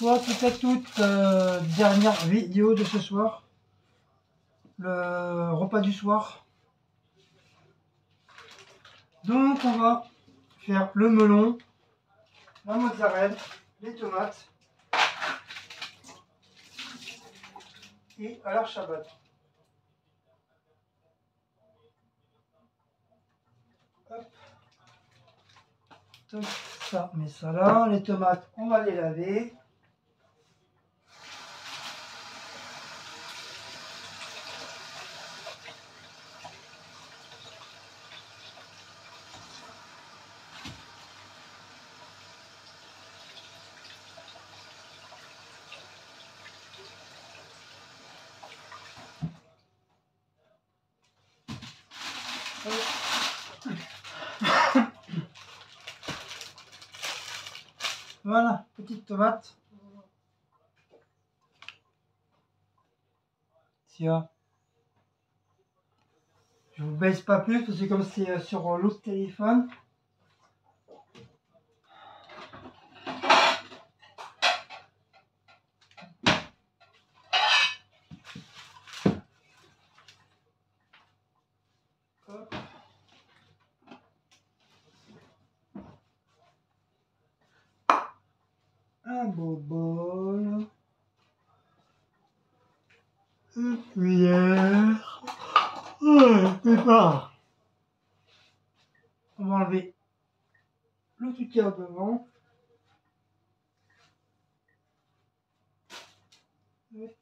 Toutes et toutes, euh, dernière vidéo de ce soir, le repas du soir. Donc on va faire le melon, la mozzarella, les tomates et à la Shabbat. Hop. Tac, ça, met ça là. Les tomates, on va les laver. Voilà, petite tomate. Tiens. Je vous baisse pas plus parce que comme c'est euh, sur l'autre téléphone. Hop. un beau bol, une cuillère, ouais, c'est pas. On va enlever tiers devant. Ouais.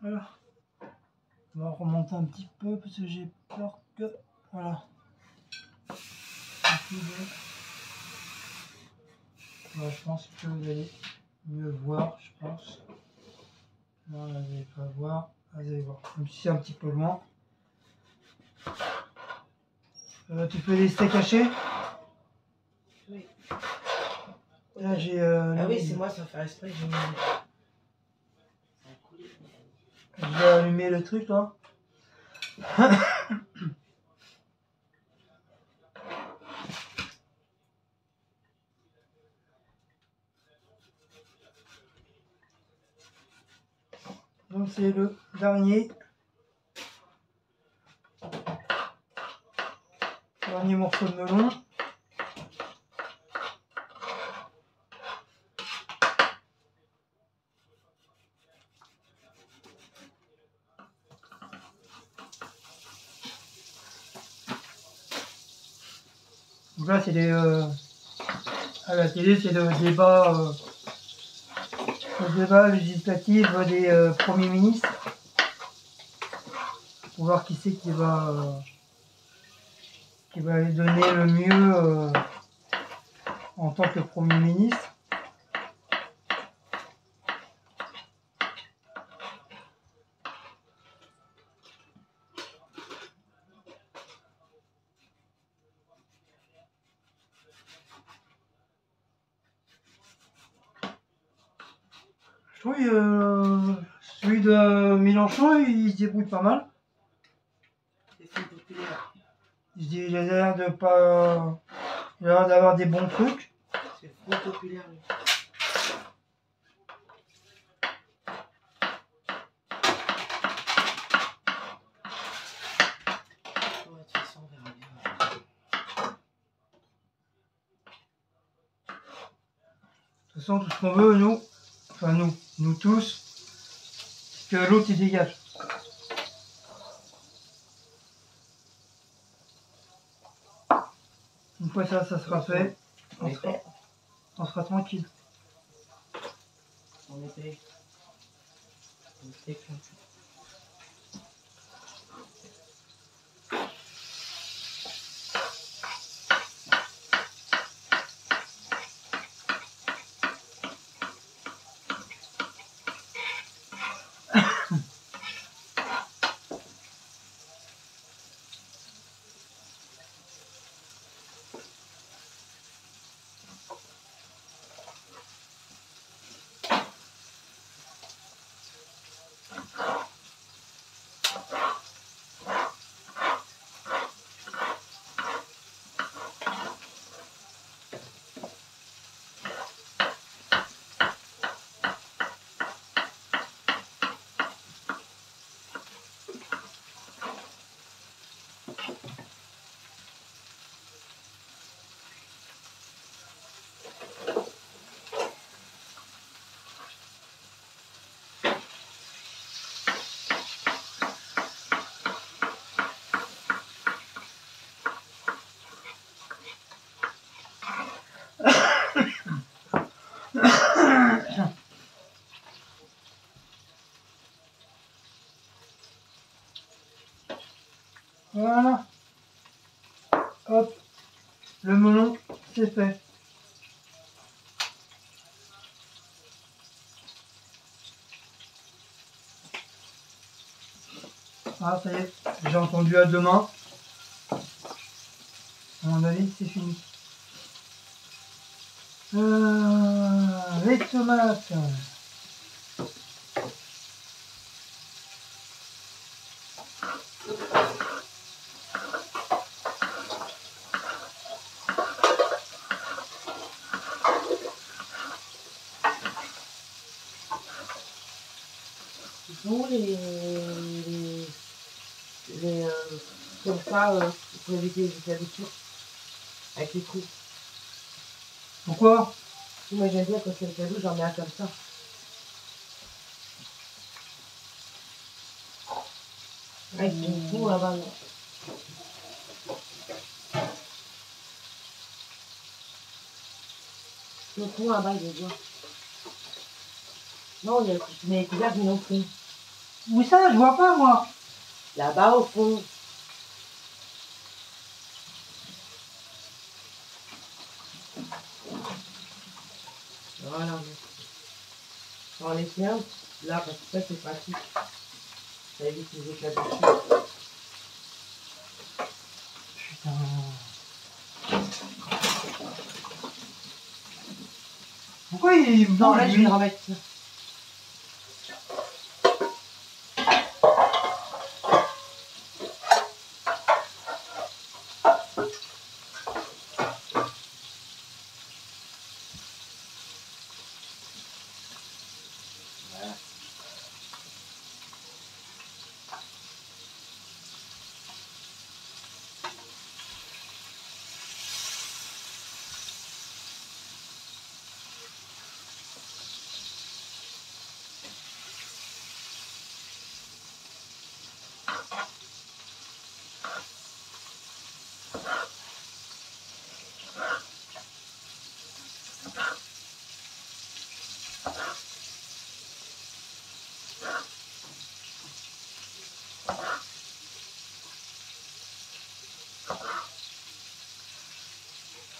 Voilà. On va remonter un petit peu parce que j'ai peur que. Voilà, je pense que vous allez mieux voir, je pense. Là, vous n'allez pas voir. Là, vous allez voir. Même si c'est un petit peu loin. Euh, tu fais des steaks hachés Oui. Là, j'ai. euh, Ah oui, c'est moi sans faire exprès, j'ai mis. Ça a coulé. Je vais allumer le truc là. Donc c'est le dernier. Dernier morceau de melon. Donc là, c'est des. euh, à la télé, c'est le débat. euh, le débat législatif des euh, premiers ministres. Pour voir qui c'est qui va. euh, qui va lui donner le mieux euh, en tant que Premier ministre. Je trouve euh, celui il se débrouille pas mal. Il, a l'air de pas. Il a l'air d'avoir des bons trucs. C'est Fonds populaire. lui. De toute façon, tout ce qu'on veut, nous, enfin nous, nous tous, que l'autre il dégage. Une fois ça, ça sera fait, on sera, on sera tranquille. On était. On était. Voilà. Hop. Le melon, c'est fait. Ah, ça y est, j'ai entendu à demain. À mon avis, c'est fini. Euh, les tomates. Ils sont où les. les. les. euh, comme ça, euh, pour éviter les fermetures Avec les trous. Pourquoi? Moi j'aime bien quand c'est le cadeau, j'en mets un comme ça. Avec le trou là-bas. là. Le trou là-bas, il est bien. Non, il y a tu mets les couvercles, mais non plus. Où ça Je vois pas, moi. Là-bas au fond. Voilà. Là, parce que ça, c'est pratique. Ça évite les éclats de dessus. Putain. Pourquoi il Non, là, je vais le remettre. Ça.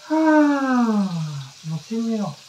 Ah, mon seigneur. Voilà.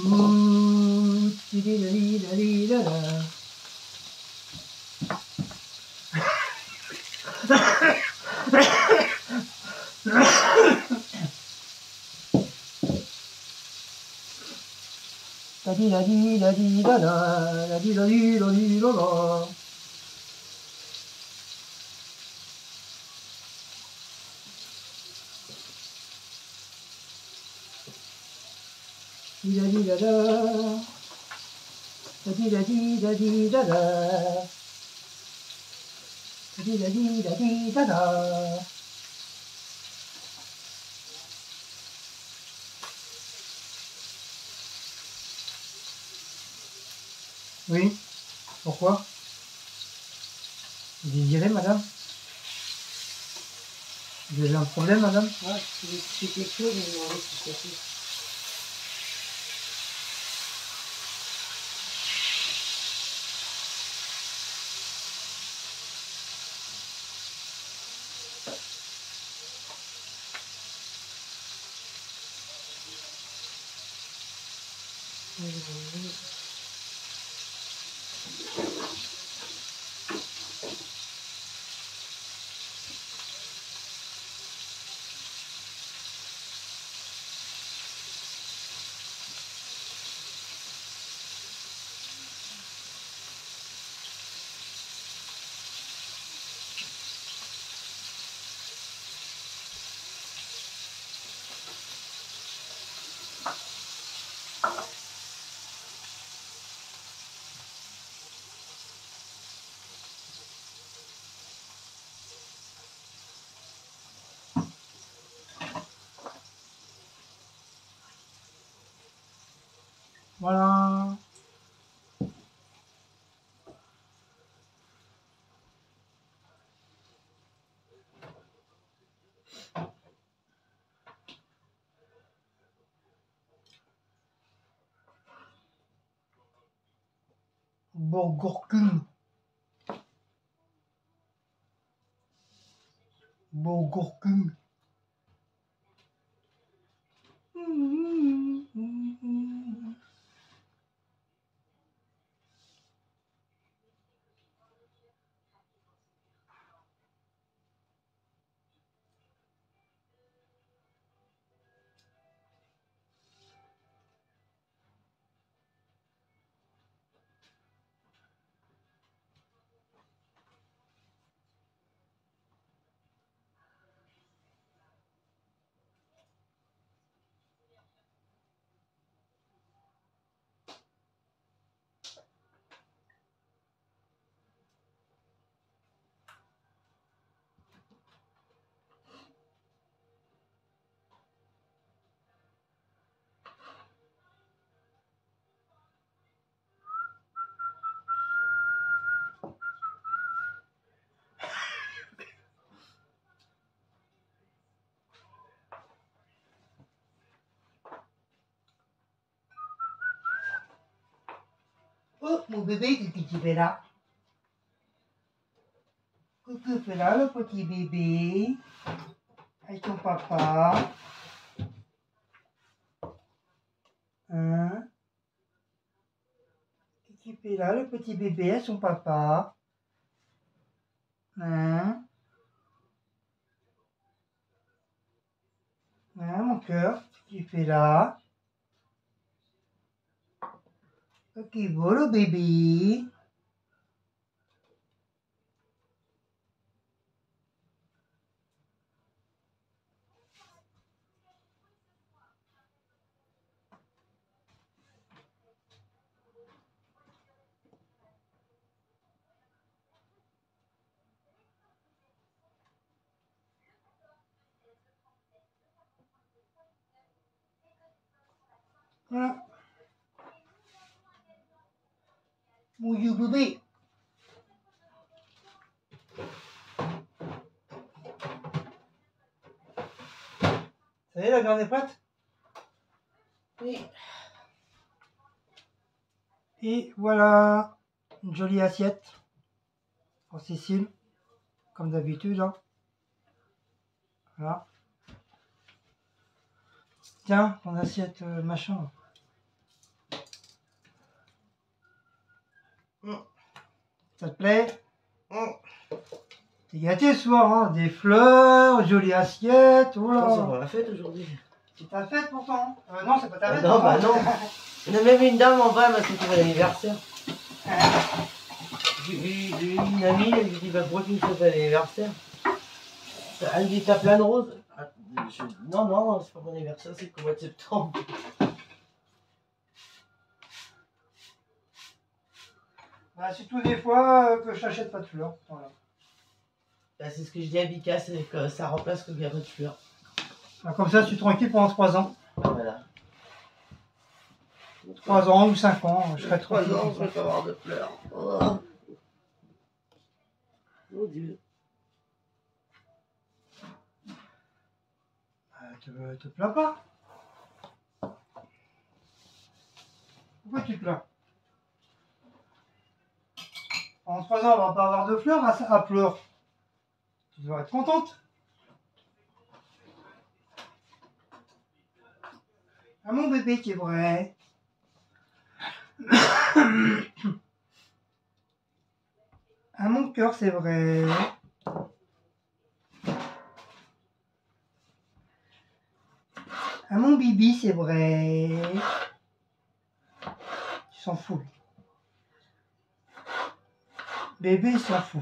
Smooth. Da di da di da di da da da di da di da di da da Ouh, tididadidadidada. Dadidadidadidada, dadidadidadidada. Di-da-di-da-da. Da-di-da-di-da-di-da-da. Da-di-da-di-da-di-da-da. Oui, pourquoi? Vous désirez, madame? Vous avez un problème, madame? Ouais, c'est quelque chose, mais non, Mm-hmm. Voilà. Borgorkun. Borgorkun. Oh, mon bébé, qu'est-ce que Qu'est-ce que tu fais là, le petit bébé Avec ton papa. Hein? Fait là, le petit bébé, avec son papa. Hein? Hein, mon cœur fait là Ok, beau le bébé. Vieux bébé. Ça y est, la viande est prête Oui. Et voilà, une jolie assiette pour Cécile, comme d'habitude. hein. Voilà. Tiens, ton assiette euh, machin. Ça te plaît Mm. T'es gâté ce soir, hein Des fleurs, jolie assiette, oh Attends, c'est pour la fête aujourd'hui. C'est ta fête pourtant euh, Non, c'est pas ta Ah fête. non, bah non. Il y en a même une dame en bas, elle m'a souhaité mon anniversaire. J'ai eu j'ai une amie, elle lui dit bah, pourquoi tu me souhaites l'anniversaire Elle me dit t'as plein de roses. Ah, je- Non, non, c'est pas mon anniversaire, c'est qu'au mois de septembre. Bah, c'est des fois euh, que je t'achète pas de fleurs. Voilà. Bah, c'est ce que je dis à Bika, c'est que ça remplace a pas de fleurs. Bah, comme ça, je suis tranquille pendant 3 ans. Voilà. 3 ans ou 5 ans, je serai Trois tranquille. ans, comme je vais pas avoir de fleurs. Oh. Mon Dieu. Euh, te, te plains pas. Pourquoi tu te plains? En 3 ans, on va pas avoir de fleurs à, à pleurer. Tu dois être contente. Ah mon bébé, c'est vrai. À mon cœur, c'est vrai. À mon bibi, c'est vrai. Tu s'en fous. Bébé, il s'en fout.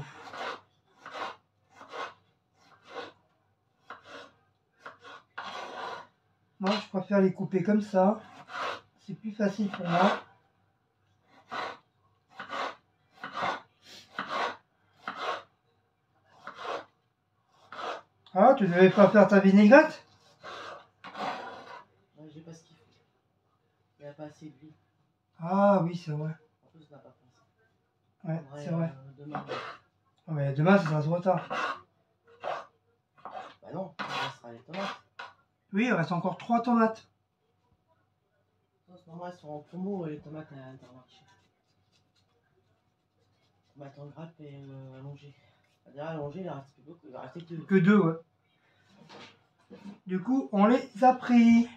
Moi, je préfère les couper comme ça. C'est plus facile pour moi. Ah, tu devais pas faire ta vinaigrette? J'ai pas ce qu'il faut. Il n'y a pas assez d'huile. Ah oui, c'est vrai. En plus, on n'a pas pensé. Ouais, c'est vrai. euh, demain. Ah, mais demain, ça sera trop tard. Bah non, on restera les tomates. Oui, il reste encore trois tomates. En ce moment, elles sont en promo, euh, les tomates à Intermarché. Tomates en grappe et euh, allongées. C'est-à-dire allongées, il en reste plus beaucoup. Il va rester que deux. Que deux, ouais. Du coup, on les a pris.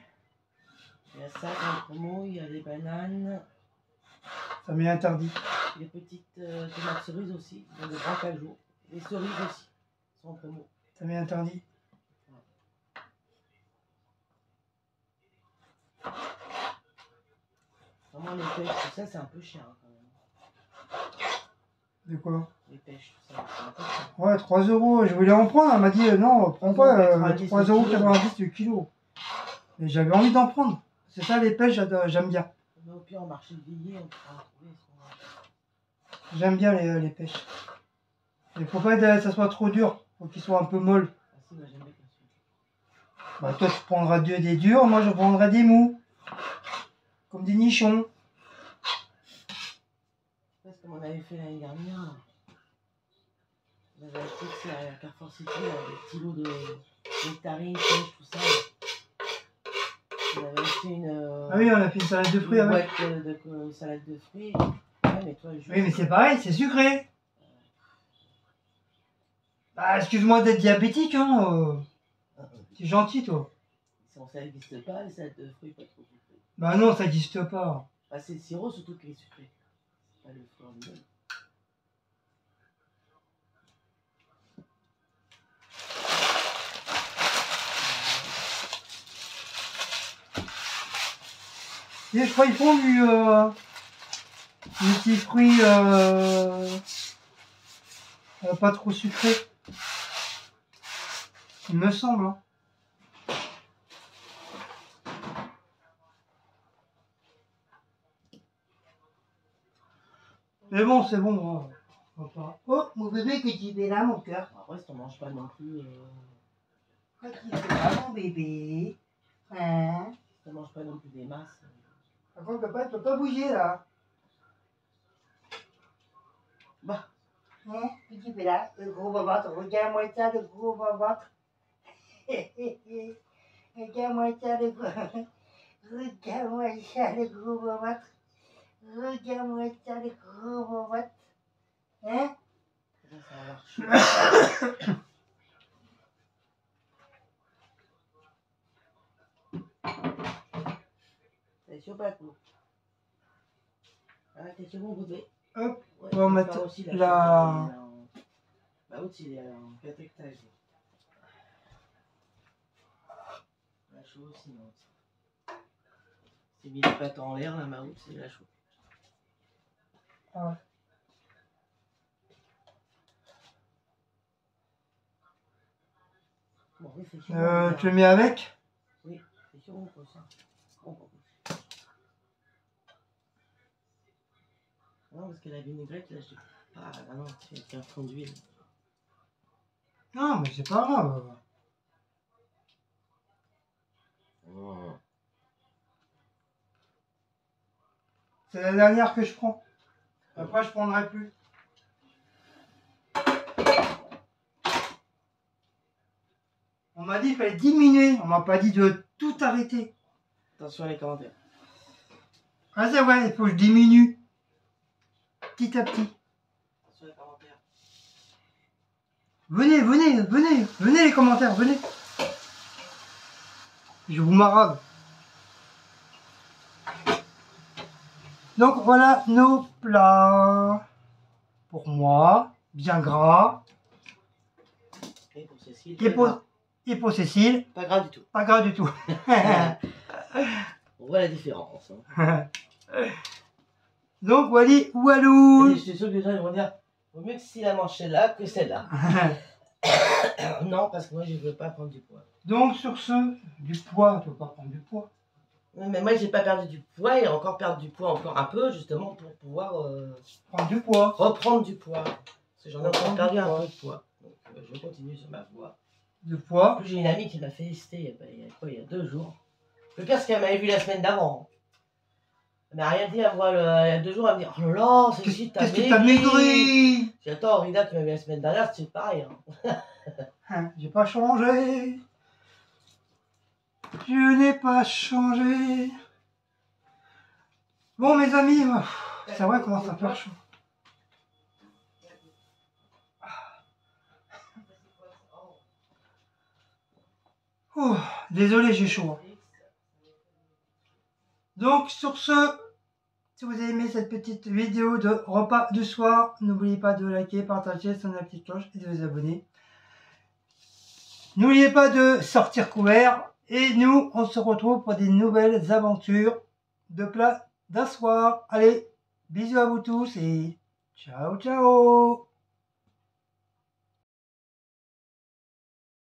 Il y a ça en promo, il y a des bananes, Ça m'est interdit. les petites euh, tomates cerises aussi, dans de grands cajou. Les cerises aussi sont en promo. Ça m'est interdit. Vraiment, les pêches, tout ça, c'est un peu cher hein, quand même. De quoi? Les pêches, tout ça, c'est un peu cher. Ouais, 3 euros. Je voulais en prendre. Elle m'a dit euh, non, prends pas euh, 3,90 3,90 le euros kilo. 90 le kilo. Et j'avais envie d'en prendre. C'est ça, les pêches, j'aime bien. Au pire, au marché de Villiers, on pourra trouver ce qu'on a. J'aime bien les, les pêches. Il faut pas que ça soit trop dur. Faut qu'ils soient un peu molles. Ah si, moi j'aime bien. Bah, toi, tu prendras deux des durs. Moi, je prendrai des mous. Comme des nichons. C'est comme on avait fait l'année dernière. On avait acheté à Carrefour City là, des petits lots de nectarines, pêches, tout ça. là. On avait acheté une, euh, Ah oui, on a fait une salade de fruits une avec. boîte de, de- de salade de fruits. Ouais, mais toi, juste, Oui, mais c'est pareil, c'est sucré. Bah, excuse-moi d'être diabétique, hein. euh, Euh, euh, C'est gentil, toi. ça n'existe pas, les salades de fruits, pas trop sucrées. Bah non, ça n'existe pas. Bah, c'est le sirop surtout qui est sucré. C'est Pas le fruit en lui-même. Et je crois qu'ils font du... Euh, des petits fruits... Euh, euh, pas trop sucrés. Il me semble. hein. Mais bon, c'est bon. hein. Oh, mon bébé, que tu fais là, mon cœur? Après, si t'en manges pas non plus, euh, Qu'est-ce que tu fais là, mon bébé? Hein? Si t'en manges pas non plus des masses. Par contre, papa, tu peux pas bouger là. Bah, Hein? Tu fais là Le gros ventre, regarde-moi ça, le gros ventre. regarde-moi ça, le gros... Regarde-moi ça, le gros ventre. Regarde-moi ça, le gros ventre. Hein? Ça va pas, coup Ah, t'es chaud, mon bébé Hop, Ouais, on va mettre aussi la- chose, il est en- Bah, l'autre, il est en catectage. La chaux aussi, non. C'est mis les pattes en l'air, la maout, c'est la chaux. Ah ouais. Bon, oui, c'est chaud. euh, tu le mets avec? C'est chaud, on peut ça. On peut. Non, parce que la vinaigrette, là, je... Ah, là, non, c'est avec un fond d'huile. Non, mais c'est pas grave. Oh. C'est la dernière que je prends. Après, je prendrai plus. On m'a dit qu'il fallait diminuer. On m'a pas dit de tout arrêter. Attention à les commentaires. Ah, c'est vrai, il faut que je diminue. Petit à petit. Venez, venez, venez, venez les commentaires, venez. Je vous marave. Donc voilà nos plats. Pour moi, bien gras. Et pour Cécile, Et pour, grave. et pour Cécile, Pas grave du tout. pas gras du tout. On voit la différence. Hein. Donc Wally Walou. Et je suis sûr que les gens ils vont dire vaut mieux que si la mange celle-là que celle-là. non, parce que moi je veux pas prendre du poids. Donc sur ce, du poids, tu veux pas prendre du poids. Mais moi j'ai pas perdu du poids et encore perdre du poids encore un peu justement pour pouvoir euh, Prendre du poids. reprendre du poids. Parce que j'en ai encore Reprendre perdu du un poids. peu de poids. Donc euh, je continue sur ma voie. Du En poids. plus j'ai une amie qui m'a félicité il y a, il y a quoi, il y a deux jours. Le pire c'est qu'elle m'avait vu la semaine d'avant. Elle m'a rien dit, elle voit le- il y a deux jours, elle me dit Oh là là, si t'as qu'est-ce que t'as maigri J'ai Attends, Rida, tu m'as vu la semaine dernière, c'est pareil. hein. Hein, J'ai pas changé. Je n'ai pas changé. Bon, mes amis, euh, c'est vrai comment ça fait chaud. Ouh, désolé, j'ai chaud. Donc, sur ce, si vous avez aimé cette petite vidéo de repas du soir, n'oubliez pas de liker, partager, sonner la petite cloche et de vous abonner. N'oubliez pas de sortir couvert. Et nous, on se retrouve pour des nouvelles aventures de plat d'un soir. Allez, bisous à vous tous et ciao ciao